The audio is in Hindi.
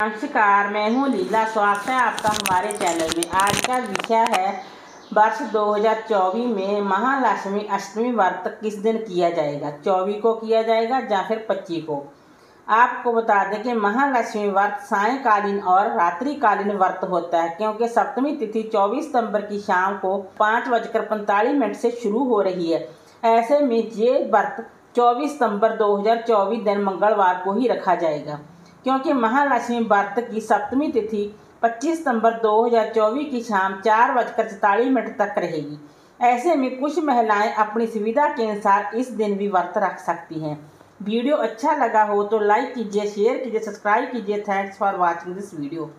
नमस्कार, मैं हूँ लीला स्वागत है आपका हमारे चैनल में आज का विषय है वर्ष 2024 में महालक्ष्मी अष्टमी व्रत किस दिन किया जाएगा? 24 को किया जाएगा या फिर 25 को? आपको बता दें कि महालक्ष्मी व्रत सायकालीन और रात्रिकालीन व्रत होता है, क्योंकि सप्तमी तिथि 24 सितंबर की शाम को पाँच बजकर पैंतालीस मिनट से शुरू हो रही है। ऐसे में ये व्रत 24 सितंबर 2024 दिन मंगलवार को ही रखा जाएगा। क्योंकि महालक्ष्मी व्रत की सप्तमी तिथि 25 सितंबर 2024 की शाम चार बजकर चौतालीस मिनट तक रहेगी। ऐसे में कुछ महिलाएँ अपनी सुविधा के अनुसार इस दिन भी व्रत रख सकती हैं। वीडियो अच्छा लगा हो तो लाइक कीजिए, शेयर कीजिए, सब्सक्राइब कीजिए। Thanks for watching this video.